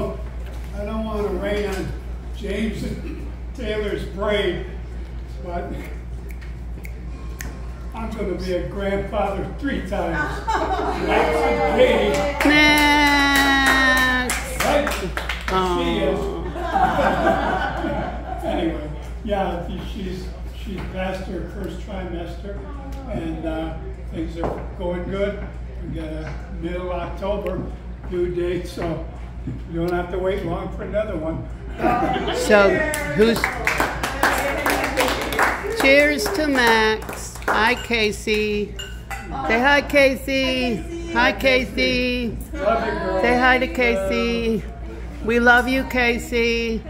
know, I don't want to rain on James and Taylor's parade, but I'm going to be a grandfather three times. Max Max. right? She is. Anyway, yeah, she's, she's passed her first trimester and uh, things are going good. We got a middle October due date, so you don't have to wait long for another one. So, who's. Cheers to Max. Hi, Casey. Say hi, Casey. Hi, Casey. Love you. Say hi to Casey. We love you, Casey.